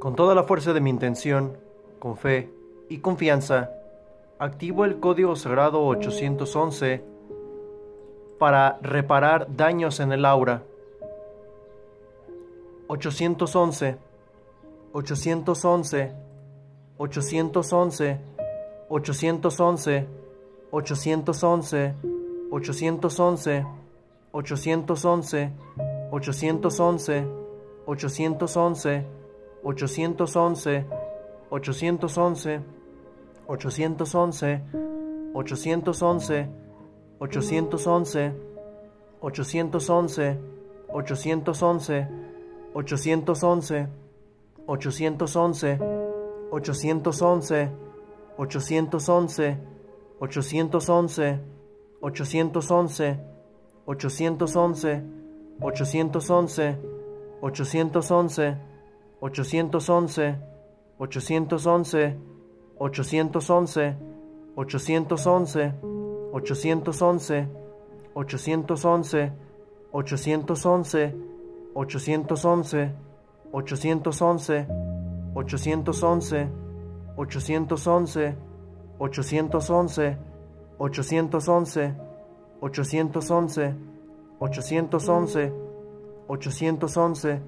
Con toda la fuerza de mi intención, con fe y confianza, activo el código sagrado 811 para reparar daños en el aura. 811, 811, 811, 811, 811, 811, 811, 811, 811, 811, 811, 811, 811, 811, 811, 811, 811, 811, 811, 811, 811, 811, 811, 811, 811, 811, 811, 811, 811, 811, 811, 811, 811, 811, 811, 811, 811, 811, 811, 811, 811,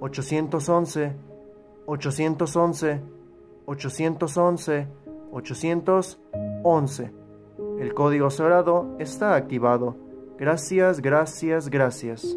811, 811, 811, 811. El código cerrado está activado. Gracias, gracias, gracias.